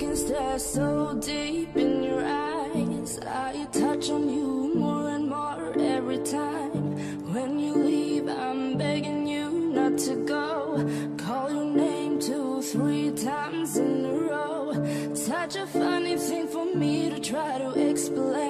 can stare so deep in your eyes. I touch on you more and more every time. When you leave, I'm begging you not to go. Call your name two, three times in a row. Such a funny thing for me to try to explain.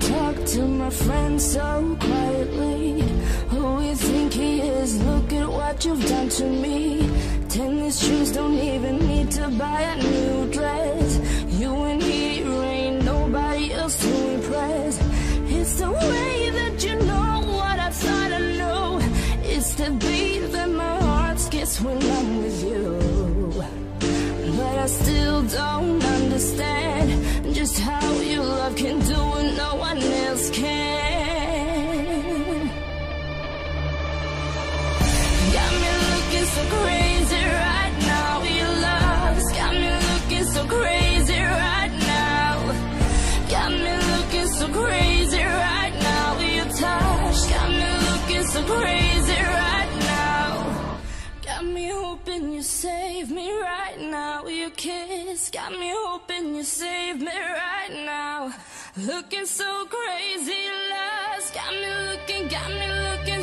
Talk to my friends so quietly, who you think he is? Look at what you've done to me. Tennis shoes don't even need to buy a new dress. You and he ain't nobody else to impress. It's the way that you know what I thought I knew. It's the beat that my heart skips when I'm with you. But I still don't understand just how your love can do what Your kiss got me hoping you save me right now. Looking so crazy, lost. Got me looking, got me looking.